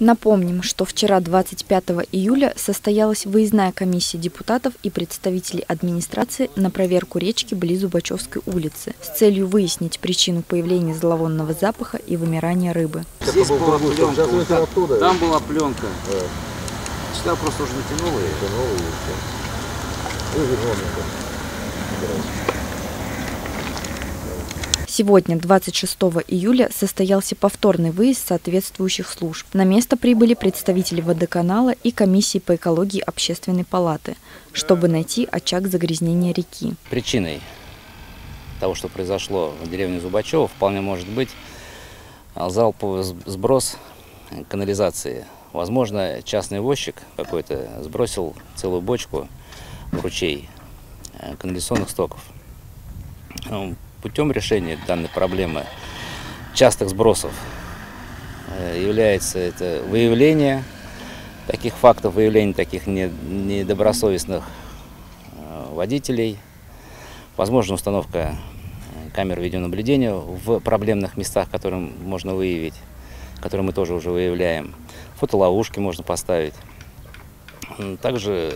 Напомним, что вчера, 25 июля, состоялась выездная комиссия депутатов и представителей администрации на проверку речки близ Зубачевской улицы с целью выяснить причину появления зловонного запаха и вымирания рыбы. Здесь была пленка, вот там, там была пленка. Сюда просто уже натянула ее. Сегодня, 26 июля, состоялся повторный выезд соответствующих служб. На место прибыли представители водоканала и комиссии по экологии общественной палаты, чтобы найти очаг загрязнения реки. Причиной того, что произошло в деревне Зубачева, вполне может быть залповый сброс канализации. Возможно, частный возчик какой-то сбросил целую бочку в ручей э, канализационных стоков. Путем решения данной проблемы частых сбросов э, является это выявление таких фактов, выявление таких недобросовестных э, водителей, возможно установка э, камер видеонаблюдения в проблемных местах, которые можно выявить, которые мы тоже уже выявляем. Фотоловушки можно поставить. Также,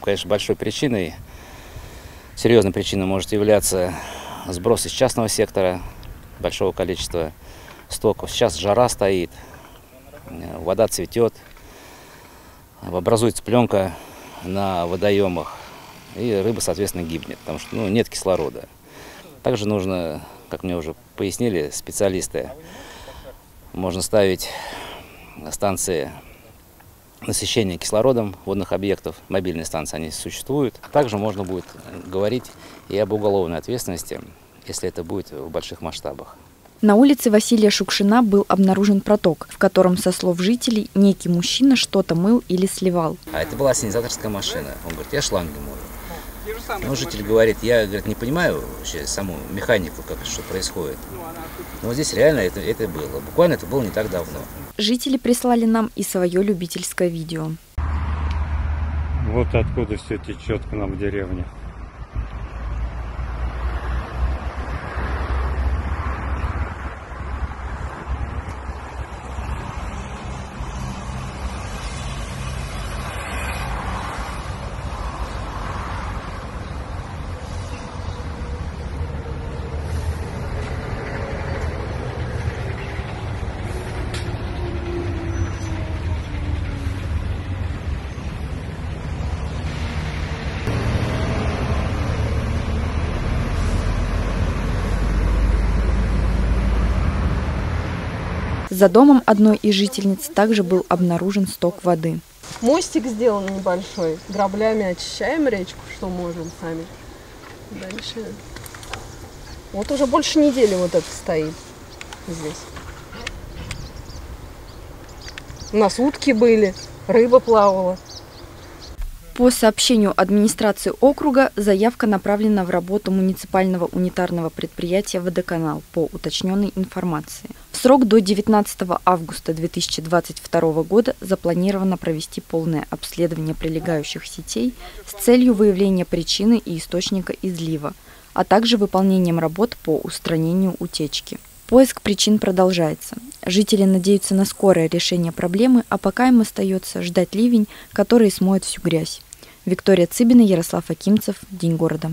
конечно, большой причиной, серьезной причиной может являться сброс из частного сектора большого количества стоков. Сейчас жара стоит, вода цветет, образуется пленка на водоемах, и рыба, соответственно, гибнет, потому что ну, нет кислорода. Также нужно, как мне уже пояснили специалисты, можно ставить станции насыщения кислородом водных объектов, мобильные станции, они существуют. Также можно будет говорить и об уголовной ответственности, если это будет в больших масштабах. На улице Василия Шукшина был обнаружен проток, в котором, со слов жителей, некий мужчина что-то мыл или сливал. А это была санизаторская машина. Он говорит, я шланги мою. Ну, житель говорит, я говорит, не понимаю вообще саму механику, как что происходит. Но здесь реально это, это было. Буквально это было не так давно. Жители прислали нам и свое любительское видео. Вот откуда все течет к нам в деревню. За домом одной из жительниц также был обнаружен сток воды. Мостик сделан небольшой. Граблями очищаем речку, что можем сами. Дальше. Вот уже больше недели вот это стоит здесь. У нас утки были, рыба плавала. По сообщению администрации округа, заявка направлена в работу муниципального унитарного предприятия «Водоканал» по уточненной информации. Срок до 19 августа 2022 года запланировано провести полное обследование прилегающих сетей с целью выявления причины и источника излива, а также выполнением работ по устранению утечки. Поиск причин продолжается. Жители надеются на скорое решение проблемы, а пока им остается ждать ливень, который смоет всю грязь. Виктория Цыбина, Ярослав Акимцев. День города.